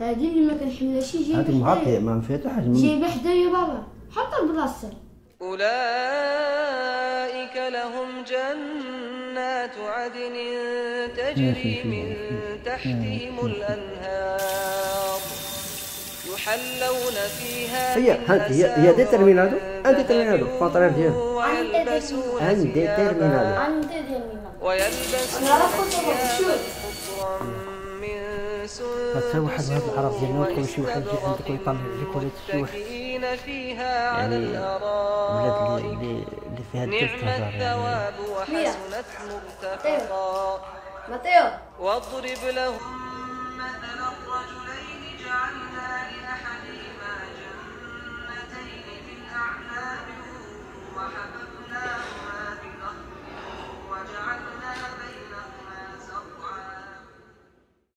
هذه اللي ما كنحملهاش جايبة هذه حدايا. مغطية ما فيها حتى حاجة من- جايبة حدايا بابا. حتى البلاصه أولئك لهم جنات عدن تجري من تحتهم الأنهار. يحلون فيها هي هي هي ديترمينادو أساور ديترمينادو فاطرير ديالو ويلبسون عندي ثيابا. ديترمينادو عندي ديال المينا ويلبسون ثيابا. خضرا من سندس من هاد العرب ديالنا وكل شي واحد يجي عندك ويطلع لك وليد شي واحد. يعني الأرائك ولاد اللي اللي فيها نعم الدفء يعني مرتفقا ماتيو. واضرب لهم. مثل الرجلين جعلنا لأحدهما جنتين من أعناب وحففناهما